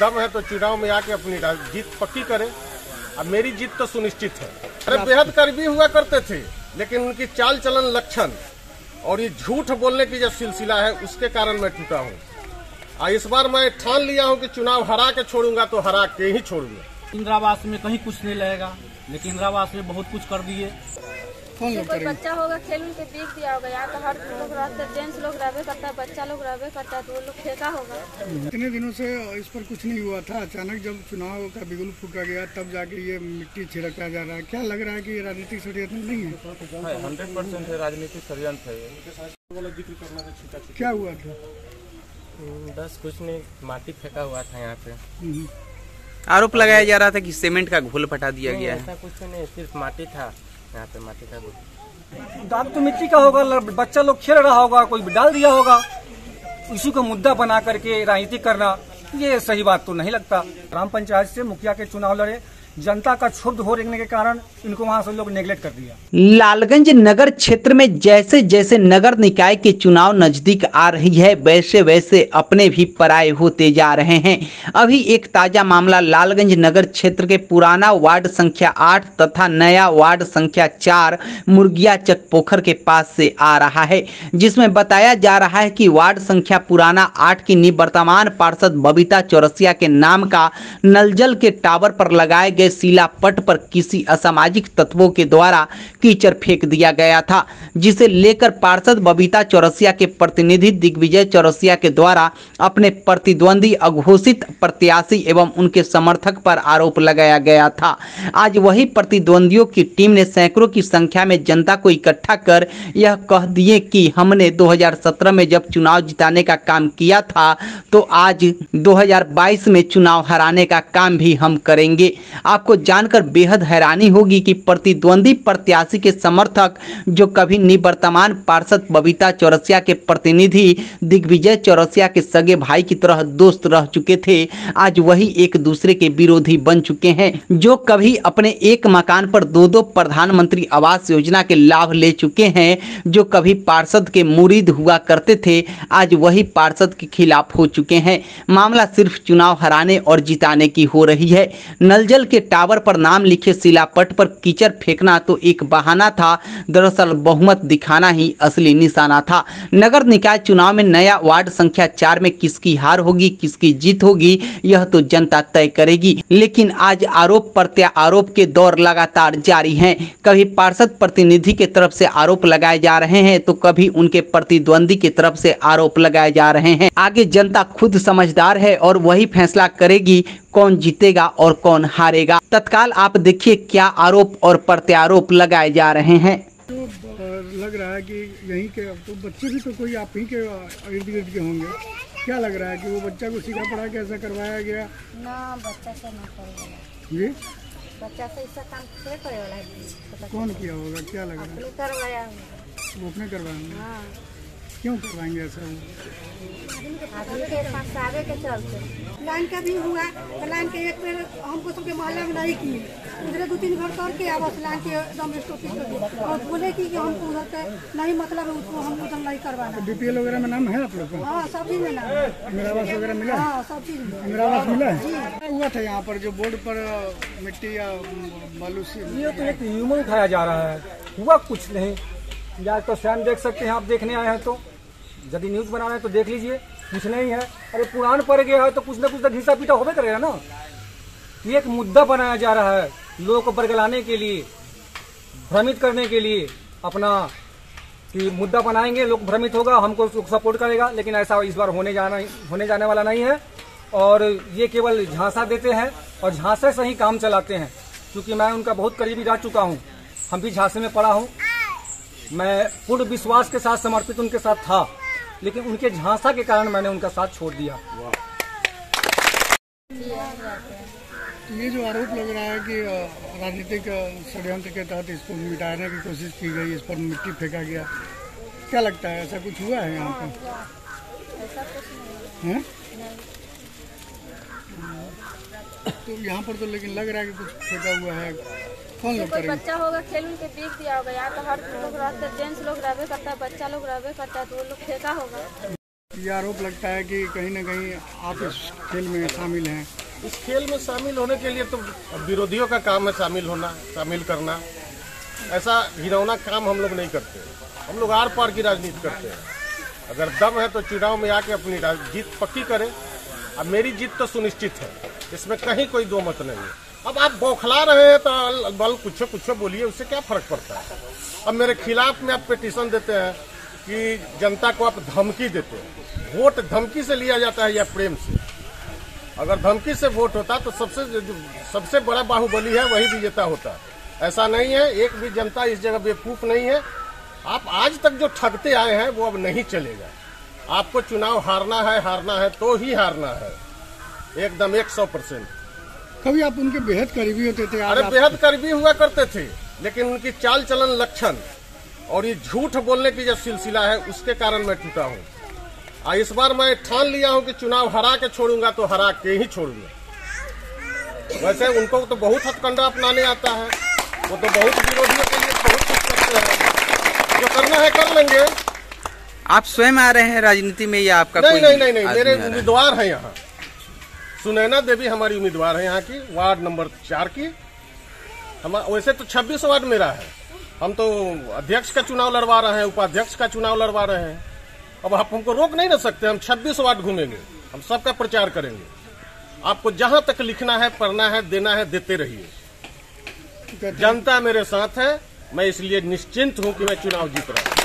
दम है तो चुनाव में आके अपनी जीत पक्की करे। अब मेरी जीत तो सुनिश्चित है। अरे बेहद करीबी हुआ करते थे लेकिन उनकी चाल चलन लक्षण और ये झूठ बोलने की जो सिलसिला है उसके कारण मैं टूटा हूँ। इस बार मैं ठान लिया हूँ कि चुनाव हरा के छोड़ूँगा तो हरा के ही छोड़ूँगा। इंदिरावास में कहीं कुछ नहीं लगेगा लेकिन इंदिरावास में बहुत कुछ कर दिए। कोई करेंगे। बच्चा होगा खेल उनके बीक दिया होगा यहाँ तो हर लोग रहते जेंट्स लोग रहबे करता है बच्चा लोग रहबे करता है तो वो लोग फेंका होगा। इतने दिनों से इस पर कुछ नहीं हुआ था। अचानक जब चुनाव का बिगुल फूका गया तब जाके ये मिट्टी छिड़का जा रहा है। क्या लग रहा है की राजनीतिक षड्यंत्र नहीं है? हंड्रेड परसेंट है राजनीतिक षडयंत्र है। क्या हुआ था? बस कुछ नहीं माटी फेंका हुआ था यहाँ पे। हम्म। आरोप लगाया जा रहा था कि सीमेंट का घोल फटा दिया गया है ऐसा कुछ नहीं सिर्फ़ माटी था। यहाँ पे माटी का दाग तो मिट्टी का होगा बच्चा लोग खेल रहा होगा, कोई डाल दिया होगा। इसी को मुद्दा बना करके राजनीति करना, ये सही बात तो नहीं लगता। ग्राम पंचायत से मुखिया के चुनाव लड़े जनता का क्षुब्ध हो रहने के कारण इनको वहाँ से लोग नेग्लेक्ट कर दिया। लालगंज नगर क्षेत्र में जैसे जैसे नगर निकाय के चुनाव नज़दीक आ रही है, वैसे वैसे अपने भी पराये होते जा रहे हैं। अभी एक ताज़ा मामला लालगंज नगर क्षेत्र के पुराना वार्ड संख्या आठ तथा नया वार्ड संख्या चार मुर्गिया चक पोखर के पास से आ रहा है, जिसमें बताया जा रहा है कि वार्ड संख्या पुराना आठ की निवर्तमान पार्षद बबीता चौरसिया के नाम का नलजल के टावर पर लगाए गए सीला पट पर किसी असामाजिक तत्वों के द्वारा कीचड़ फेंक दिया गया था, जिसे लेकर पार्षद बबीता चौरसिया के प्रतिनिधि दिग्विजय चौरसिया के द्वारा अपने प्रतिद्वंदी, अघोषित प्रत्याशी एवं उनके समर्थक पर आरोप लगाया गया था। आज वही प्रतिद्वंदियों की टीम ने सैकड़ों की संख्या में जनता को इकट्ठा कर यह कह दिए कि हमने 2017 में जब चुनाव जिताने का काम किया था तो आज 2022 में चुनाव हराने का काम भी हम करेंगे। आपको जानकर बेहद हैरानी होगी कि प्रतिद्वंदी प्रत्याशी के समर्थक, जो कभी निवर्तमान पार्षद बबीता चौरसिया के प्रतिनिधि, दिग्विजय चौरसिया के सगे भाई की तरह दोस्त रह चुके थे, आज वही एक दूसरे के विरोधी बन चुके हैं, जो कभी अपने एक मकान पर दो दो प्रधानमंत्री आवास योजना के लाभ ले चुके हैं, जो कभी पार्षद के मुरीद हुआ करते थे, आज वही पार्षद के खिलाफ हो चुके हैं। मामला सिर्फ़ चुनाव हराने और जिताने की हो रही है। नलजल के टावर पर नाम लिखे शिलापट पर कीचड़ फेंकना तो एक बहाना था। दरअसल बहुमत दिखाना ही असली निशाना था। नगर निकाय चुनाव में नया वार्ड संख्या चार में किसकी हार होगी, किसकी जीत होगी, यह तो जनता तय करेगी। लेकिन आज आरोप प्रत्यारोप के दौर लगातार जारी है। कभी पार्षद प्रतिनिधि के तरफ़ से आरोप लगाए जा रहे हैं तो कभी उनके प्रतिद्वंदी की तरफ़ से आरोप लगाए जा रहे हैं। आगे जनता खुद समझदार है और वही फैसला करेगी कौन जीतेगा और कौन हारेगा। तत्काल आप देखिए क्या आरोप और प्रत्यारोप लगाए जा रहे हैं। तो लग रहा है कि यहीं के तो बच्चे भी तो कोई आप ही के इर्द गिर्द के होंगे। क्या लग रहा है कि वो बच्चा को सीखा पढ़ा के ऐसा करवाया गया? ना बच्चा से ना जी? बच्चा से इसका काम थोड़े करे कौन किया होगा? क्या लग रहा है? वो अपने करवाएँगे हाँ। क्यों करवाएँगे ऐसा? वो आदमी के चलते लाइन का भी हुआ तो लाइन के एक बेर हमको सबके मोहल्ला में नहीं किए उधर दो तीन घर करके अब उस लाइन के एकदम स्टॉपिस कर और बोले कि कि हमको उधर के नहीं मतलब है उसको हम उधर नहीं करवाना। बीपीएल वगैरह में नाम है आप लोग का? हाँ सब चीज़ में ना इंदिरा आवास वगैरह मिला? हाँ सब चीज़ में। इंदिरा आवास मिला है? हुआ था यहाँ पर? जो बोर्ड पर मिट्टी या बालू से ये तो एक ह्यूमन उठाया जा रहा है। हुआ कुछ नहीं। या तो स्वयं देख सकते हैं आप देखने आए हैं तो। यदि न्यूज़ बना रहे हैं तो देख लीजिए, कुछ नहीं है। अरे पुरान पड़ गया है तो कुछ ना कुछ तो घिसा पीटा होबे करेगा ना। ये एक मुद्दा बनाया जा रहा है लोगों को बरगलाने के लिए, भ्रमित करने के लिए अपना कि मुद्दा बनाएँगे लोग भ्रमित होगा, हमको सपोर्ट करेगा, लेकिन ऐसा इस बार होने जाना, होने जाने वाला नहीं है। और ये केवल झांसा देते हैं और झांसे से ही काम चलाते हैं, क्योंकि मैं उनका बहुत करीबी रह चुका हूँ। हम भी झांसे में पड़ा हूँ। मैं पूर्ण विश्वास के साथ, समर्पित उनके साथ था। लेकिन उनके झांसा के कारण मैंने उनका साथ छोड़ दिया। ये जो आरोप लग रहा है कि राजनीतिक षड्यंत्र के तहत इसको मिटाने की कोशिश की गई, इस पर मिट्टी फेंका गया, क्या लगता है, ऐसा कुछ हुआ है यहाँ पर? तो यहाँ पर तो लेकिन लग रहा है कि कुछ फेंका हुआ है। कौन लोग कोई करेंगे बच्चा होगा खेल उनके बीक दिया होगा यहाँ तो हर लोग रहते जेंट्स लोग रहबे करता है बच्चा लोग रहबे करता है तो वो लोग फेंका होगा। ये आरोप लगता है कि कहीं ना कहीं आप इस खेल में शामिल हैं। इस खेल में शामिल होने के लिए तो विरोधियों का काम है शामिल होना शामिल करना। ऐसा घिनौना काम हम लोग नहीं करते। हम लोग आर पार की राजनीति करते हैं। अगर दम है तो चुनाव में आके अपनी जीत पक्की करें। अब मेरी जीत तो सुनिश्चित है। इसमें कहीं कोई दो मत नहीं है। अब आप बौखला रहे हैं तो बल कुछ कुछ बोलिए, उससे क्या फ़र्क पड़ता है? अब मेरे खिलाफ में आप पिटिशन देते हैं कि जनता को आप धमकी देते हैं। वोट धमकी से लिया जाता है या प्रेम से? अगर धमकी से वोट होता तो सबसे सबसे बड़ा बाहुबली है वही विजेता होता। ऐसा नहीं है, एक भी जनता इस जगह बेवकूफ़ नहीं है। आप आज तक जो ठगते आए हैं, वो अब नहीं चलेगा। आपको चुनाव हारना है हारना है तो ही हारना है। एकदम एक सौ परसेंट। कभी आप उनके बेहद करीबी होते थे अरे बेहद करीबी हुआ करते थे लेकिन उनकी चाल चलन लक्षण और ये झूठ बोलने की जो सिलसिला है उसके कारण मैं टूटा हूँ। और इस बार मैं ठान लिया हूँ कि चुनाव हरा के छोड़ूँगा तो हरा के ही छोड़ूँगा। वैसे उनको तो बहुत हथकंडा अपनाने आता है वो तो बहुत विरोधियों के लिए बहुत कुछ करते हैं। जो करना है कर लेंगे। आप स्वयं आ रहे हैं राजनीति में या आपका नहीं कोई नहीं नहीं नहीं आदमी मेरे? उम्मीदवार हैं यहाँ। सुनैना देवी हमारी उम्मीदवार है यहाँ की, वार्ड नंबर चार की। हम, वैसे तो 26 वार्ड मेरा है। हम तो अध्यक्ष का चुनाव लड़वा रहे हैं, उपाध्यक्ष का चुनाव लड़वा रहे हैं। अब आप हमको रोक नहीं ना सकते, हम 26 वार्ड घूमेंगे। हम सबका प्रचार करेंगे। आपको जहाँ तक लिखना है, पढ़ना है, देना है, देते रहिए। जनता मेरे साथ है, मैं इसलिए निश्चिंत हूँ कि मैं चुनाव जीत रहा हूँ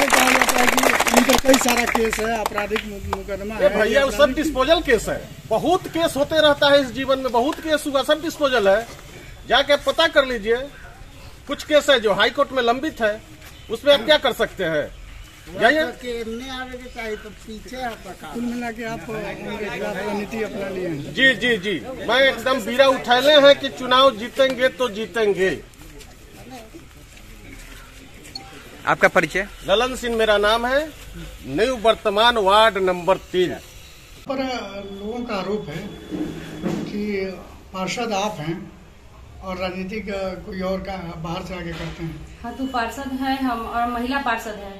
ये कहा जाता है कि कई सारा केस है आपराधिक मुकदमा है भैया सब डिस्पोजल केस। है। बहुत केस होते रहता है इस जीवन में बहुत केस हुआ सब डिस्पोजल है। जाके पता कर लीजिए कुछ केस है जो हाई कोर्ट में लंबित है उसमें आप क्या कर सकते हैं? जाइए। कुल मिला के आप उनके अपना लिए हैं। जी जी जी। मैं एकदम बीरा उठैले हैं कि चुनाव जीतेंगे तो जीतेंगे। आपका परिचय? ललन सिंह मेरा नाम है। न्यू वर्तमान वार्ड नंबर तीन। पर लोगों का आरोप है कि पार्षद आप हैं और राजनीतिक कोई और का बाहर से आगे करते हैं। हाँ तो पार्षद है हम और महिला पार्षद है।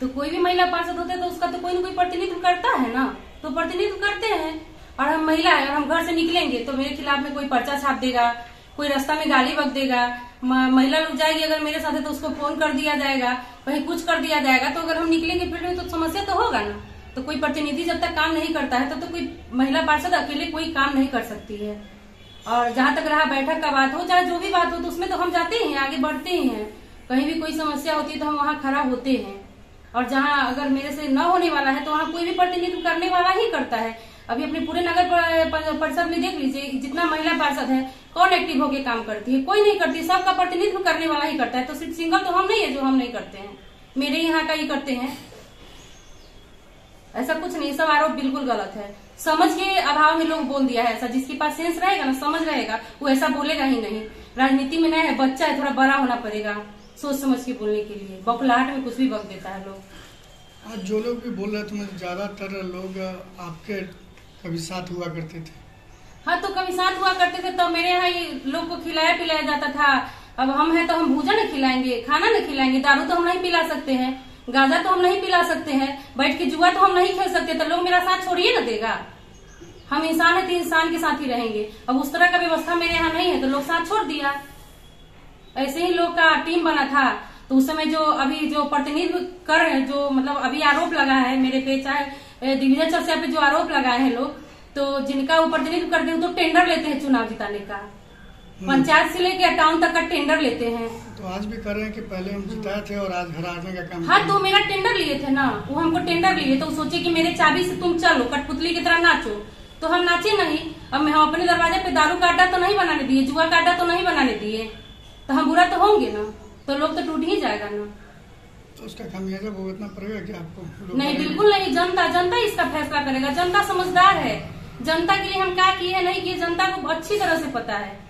तो कोई भी महिला पार्षद होते हैं तो उसका तो कोई ना कोई प्रतिनिधित्व करता है ना। तो प्रतिनिधित्व करते हैं और हम महिला है और हम घर से निकलेंगे तो मेरे खिलाफ में कोई पर्चा छाप देगा कोई रास्ता में गाली बक देगा। महिला लोग जाएगी, अगर मेरे साथ है तो उसको फ़ोन कर दिया जाएगा कहीं कुछ कर दिया जाएगा तो अगर हम निकलेंगे फ़ील्ड में तो समस्या तो होगा ना। तो कोई प्रतिनिधि जब तक काम नहीं करता है तब तो तो कोई महिला पार्षद अकेले कोई काम नहीं कर सकती है। और जहाँ तक रहा बैठक का बात हो, चाहे जो भी बात हो तो उसमें तो हम जाते ही हैं, आगे बढ़ते ही हैं। कहीं भी कोई समस्या होती है तो हम वहाँ खड़ा होते हैं। और जहाँ अगर मेरे से न होने वाला है तो वहाँ कोई भी प्रतिनिधित्व करने वाला ही करता है। अभी अपने पूरे नगर पर- पर- परिषद में देख लीजिए, जितना महिला पार्षद है कौन एक्टिव होके काम करती है? कोई नहीं करती, सबका प्रतिनिधित्व करने वाला ही करता है। तो सिर्फ़ सिंगल तो हम नहीं है जो हम नहीं करते हैं। मेरे यहाँ का ही करते हैं। ऐसा कुछ नहीं, सब आरोप बिल्कुल गलत है। समझ के अभाव में लोग बोल दिया है ऐसा। जिसके पास सेंस रहेगा ना, समझ रहेगा, वो ऐसा बोलेगा ही नहीं। राजनीति में नया है, बच्चा है, थोड़ा बड़ा होना पड़ेगा सोच समझ के बोलने के लिए। बौखलाहट में कुछ भी बक देता है लोग। आज जो लोग भी बोल रहे थे ज़्यादातर लोग आपके कभी साथ हुआ करते थे। हाँ तो कभी साथ हुआ करते थे तो मेरे यहाँ लोग को खिलाया पिलाया जाता था। अब हम हैं तो हम भूजा न खिलाएँगे, खाना न खिलाएँगे, दारू तो हम नहीं पिला सकते हैं, गांजा तो हम नहीं पिला सकते हैं, बैठ के जुआ तो हम नहीं खेल सकते तो लोग मेरा साथ छोड़िए न देगा। हम इंसान है तो इंसान के साथ ही रहेंगे। अब उस तरह का व्यवस्था मेरे यहाँ नहीं है तो लोग साथ छोड़ दिया। ऐसे ही लोग का टीम बना था। तो उस समय जो अभी जो प्रतिनिधित्व कर जो मतलब अभी आरोप लगा है मेरे पे, चाहे दिग्विजय चर्चा पे जो आरोप लगाए हैं लोग तो जिनका ऊपर प्रतिनिधित्व करते हैं तो टेंडर लेते हैं चुनाव जिताने का। पंचायत से लेके टाउन तक का टेंडर लेते हैं। तो आज भी कर रहे हैं कि पहले हम जिताए थे और आज हराने का काम हाँ तो मेरा टेंडर लिए थे ना वो हमको टेंडर लिए तो सोचे कि मेरे चाबी से तुम चलो कठपुतली की तरह नाचो। तो हम नाचे नहीं अब मैं हम अपने दरवाजे पे दारू का अड्डा तो नहीं बनाने दिए जुआ का अड्डा तो नहीं बनाने दिए। तो हम बुरा तो होंगे ना तो लोग तो टूट ही जाएगा ना। तो उसका खामियाजा भुगतना पड़ेगा क्या आपको? नहीं बिल्कुल नहीं जनता जनता इसका फैसला करेगा। जनता समझदार है। जनता के लिए हम क्या किए हैं? नहीं किए। जनता को अच्छी तरह से पता है।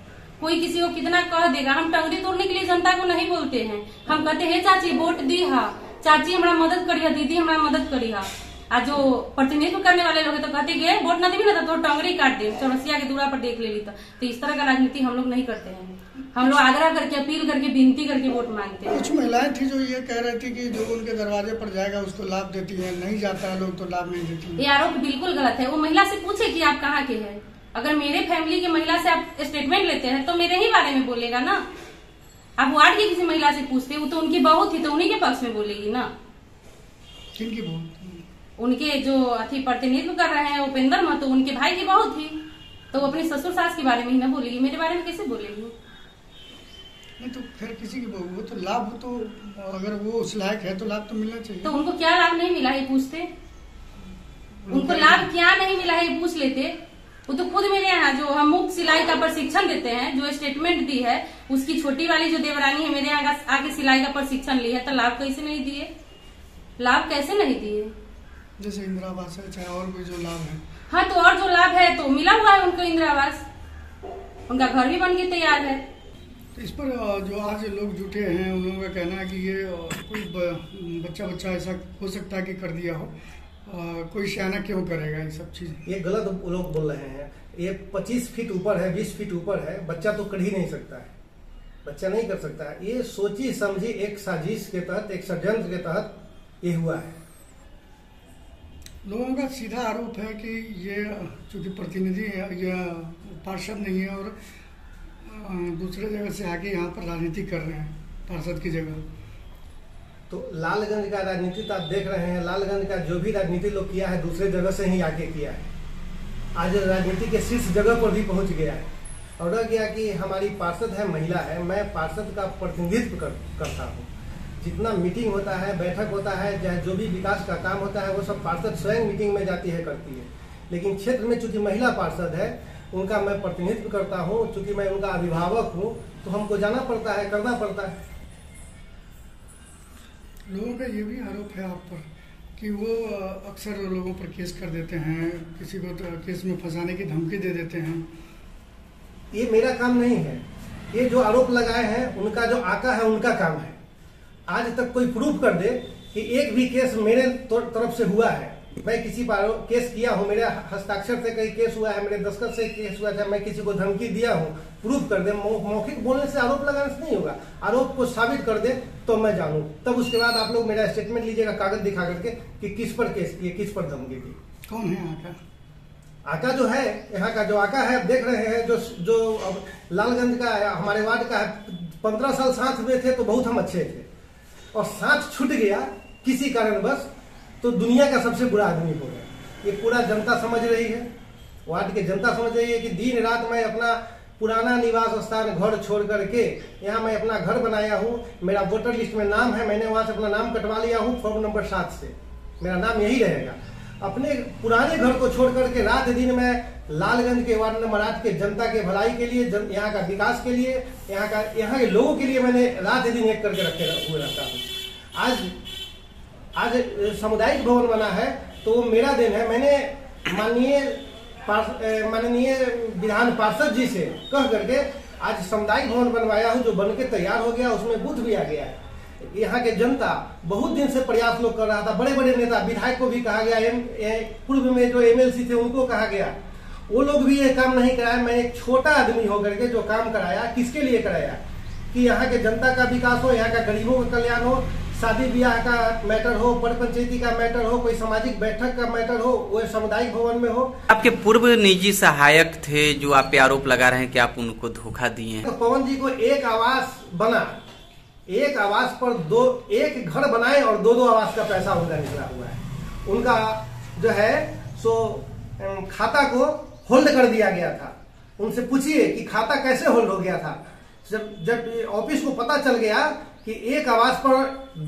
कोई किसी को कितना कह देगा। हम टंगड़ी तोड़ने के लिए जनता को नहीं बोलते हैं। हम कहते हैं चाची, वोट दी, हा। चाची, हमारा मदद करिए दीदी, हमारा मदद करिया। और जो प्रतिनिधित्व करने वाले लोग हैं तो कहते कि "ए, वोट ना देवी ना तो टंगरी काट दे चौरसिया के दूरा पर देख ले ली तो। तो इस तरह का राजनीति हम लोग नहीं करते हैं। हम लोग आग्रह करके अपील करके विनती करके वोट मांगते हैं। कुछ महिलाएँ थी जो ये कह रही थी कि जो उनके दरवाजे पर जाएगा उसको लाभ देती है नहीं जाता है लोग तो लाभ नहीं देती ये आरोप बिल्कुल गलत है। वो महिला से पूछे कि आप कहाँ के हैं। अगर मेरे फैमिली की महिला से आप स्टेटमेंट लेते हैं तो मेरे ही बारे में बोलेगा ना। आप वार्ड की किसी महिला से पूछते वो तो उनकी बहू थी तो उन्हीं के पक्ष में बोलेगी ना। किनकी बहुत उनके जो अथी प्रतिनिधित्व कर रहे हैं उपेंद्र महतो उनके भाई की बहू थी। तो वो अपनी ससुर सास के बारे में ही ना बोलेगी। मेरे बारे में कैसे बोलेगी? नहीं तो फिर किसी की बहू हो तो लाभ तो अगर वो उस लायक है तो लाभ तो मिलना चाहिए। तो उनको क्या लाभ नहीं मिला है पूछते? उनको लाभ क्या नहीं मिला है ये पूछ लेते? वो तो खुद मेरे यहाँ जो हम मुफ़्त सिलाई का प्रशिक्षण देते हैं जो स्टेटमेंट दी है उसकी छोटी वाली जो देवरानी है मेरे यहाँ आके सिलाई का प्रशिक्षण ली है तो लाभ कैसे नहीं दिए? लाभ कैसे नहीं दिए? जैसे इंदिरा आवास है चाहे और कोई जो लाभ है। हाँ तो और जो लाभ है तो मिला हुआ है उनको इंदिरा आवास उनका घर भी बन के तैयार है। तो इस पर जो आज लोग जुटे हैं उन लोगों का कहना है कि ये कोई बच्चा बच्चा ऐसा हो सकता है कि कर दिया हो। कोई सियाना क्यों करेगा ये सब चीज़? ये गलत लोग बोल रहे हैं। ये 25 फीट ऊपर है 20 फीट ऊपर है बच्चा तो कर ही नहीं सकता है। बच्चा नहीं कर सकता है। ये सोची समझी एक साजिश के तहत एक षड्यंत्र के तहत ये हुआ है। लोगों का सीधा आरोप है कि ये चूँकि प्रतिनिधि ये पार्षद नहीं है और दूसरे जगह से आके यहाँ पर राजनीति कर रहे हैं पार्षद की जगह। तो लालगंज का राजनीति तो आप देख रहे हैं लालगंज का जो भी राजनीति लोग किया है दूसरे जगह से ही आके किया है। आज राजनीति के शीर्ष जगह पर भी पहुँच गया है। और रह गया कि हमारी पार्षद है महिला है मैं पार्षद का प्रतिनिधित्व कर, करता हूँ। जितना मीटिंग होता है बैठक होता है चाहे जो भी विकास का काम होता है वो सब पार्षद स्वयं मीटिंग में जाती है करती है। लेकिन क्षेत्र में चूँकि महिला पार्षद है उनका मैं प्रतिनिधित्व करता हूँ चूँकि मैं उनका अभिभावक हूँ तो हमको जाना पड़ता है करना पड़ता है। लोगों का ये भी आरोप है आप पर कि वो अक्सर लोगों पर केस कर देते हैं किसी को तो केस में फंसाने की धमकी दे देते हैं। ये मेरा काम नहीं है। ये जो आरोप लगाए हैं उनका जो आका है उनका काम है। आज तक कोई प्रूफ कर दे कि एक भी केस मेरे तो- तरफ़ से हुआ है। मैं किसी पर केस किया हूँ मेरे हस्ताक्षर से कई केस हुआ है मेरे दस्तखत से केस हुआ है मैं किसी को धमकी दिया हूँ प्रूफ कर दे। मौखिक बोलने से आरोप लगाने से नहीं होगा। आरोप को साबित कर दे तो मैं जानूं। तब उसके बाद आप लोग मेरा स्टेटमेंट लीजिएगा कागज़ दिखा करके कि किस पर केस किए किस पर धमकी दी। कौन है यहाँ का आका जो है यहाँ का जो आका है आप देख रहे हैं जो जो लालगंज का है हमारे वार्ड का है पंद्रह साल साथ में थे तो बहुत हम अच्छे थे। और साथ छूट गया किसी कारणवश तो दुनिया का सबसे बुरा आदमी हो गया। ये पूरा जनता समझ रही है। वार्ड की जनता समझ रही है कि दिन रात मैं अपना पुराना निवास स्थान घर छोड़ करके यहाँ मैं अपना घर बनाया हूँ। मेरा वोटर लिस्ट में नाम है, मैंने वहाँ से अपना नाम कटवा लिया हूँ फॉर्म नंबर सात से। मेरा नाम यही रहेगा। अपने पुराने घर को छोड़ करके रात दिन मैं लालगंज के वार्ड नंबर आठ के जनता के भलाई के लिए यहाँ का विकास के लिए, यहाँ का यहाँ के लोगों के लिए मैंने रात दिन एक करके रखे हुए रहता हूँ। आज आज सामुदायिक भवन बना है तो मेरा दिन है। मैंने माननीय माननीय विधान पार्षद जी से कह करके आज सामुदायिक भवन बनवाया हूँ, जो बन के तैयार हो गया, उसमें बूथ भी आ गया है। यहाँ के जनता बहुत दिन से प्रयास लोग कर रहा था। बड़े बड़े नेता, विधायक को भी कहा गया पूर्व में जो एमएलसी थे, उनको कहा गया। वो लोग भी ये काम नहीं कराया। मैं एक छोटा आदमी होकर के जो काम कराया किसके लिए कराया? कि यहाँ के जनता का विकास हो यहाँ का गरीबों का कल्याण हो शादी ब्याह का मैटर हो पर पंचायती का मैटर हो कोई सामाजिक बैठक का मैटर हो वो सामुदायिक भवन में हो। आपके पूर्व निजी सहायक थे जो आप पे आरोप लगा रहे हैं कि आप उनको धोखा दिए तो पवन जी को एक आवास बना एक आवास पर दो एक घर बनाए और दो दो आवास का पैसा उनका निकला हुआ है। उनका जो है सो खाता को होल्ड कर दिया गया था। उनसे पूछिए कि खाता कैसे होल्ड हो गया था। जब जब ऑफ़िस को पता चल गया कि एक आवास पर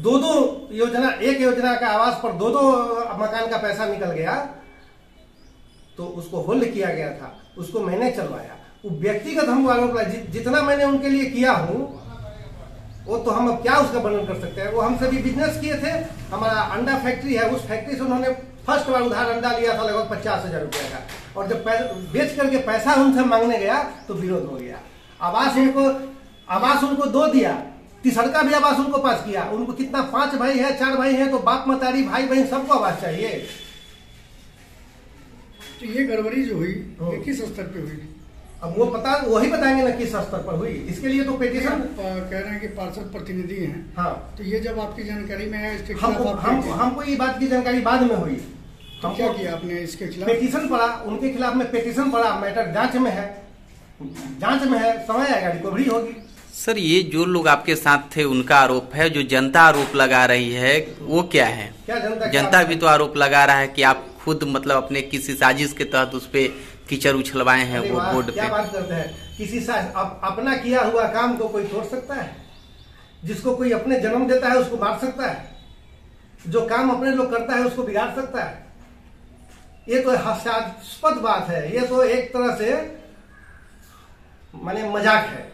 दो दो योजना, एक योजना का आवास पर दो दो मकान का पैसा निकल गया तो उसको होल्ड किया गया था। उसको मैंने चलवाया। वो व्यक्तिगत हमको आरोप लगा जितना मैंने उनके लिए किया हूँ, वो तो हम अब क्या उसका वर्णन कर सकते हैं? वो हम सभी बिज़नेस किए थे। हमारा अंडा फैक्ट्री है, उस फैक्ट्री से उन्होंने फ़र्स्ट बार उधार अंडा लिया था, लगभग पचास हज़ार रुपया का। और जब बेच करके पैसा उनसे मांगने गया तो विरोध हो गया। आवास उनको आवास उनको दो दिया। तीसरका भी आवास उनको पास किया। उनको कितना पाँच भाई है चार भाई है तो बाप मतारी भाई बहन सबको आवास चाहिए। तो ये गड़बड़ी जो हुई हाँ। ये किस स्तर पे हुई? अब वो पता वही बताएँगे ना किस स्तर पर हुई। इसके लिए तो पिटीशन कह रहे हैं कि पार्षद प्रतिनिधि हैं। हाँ। तो ये जब आपकी जानकारी में है इसके आप हम हमको ये बात की जानकारी बाद में हुई। तो क्या किया आपने इसके खिलाफ? पिटीशन पड़ा उनके खिलाफ में पिटीशन पड़ा मैटर जाँच में है। जाँच में है समय आएगा रिकवरी होगी। सर ये जो लोग आपके साथ थे उनका आरोप है जो जनता आरोप लगा रही है वो क्या है? क्या जनता जनता भी तो आरोप लगा रहा है कि आप खुद मतलब अपने किसी साजिश के तहत उस पे कीचड़ उछलवाए हैं वो बोर्ड क्या पे। बात करते हैं। किसी सा अप, अपना किया हुआ काम को कोई छोड़ सकता है? जिसको कोई अपने जन्म देता है उसको मार सकता है? जो काम अपने लोग करता है उसको बिगाड़ सकता है? ये तो हास्यास्पद बात है। ये तो एक तरह से माने मज़ाक है।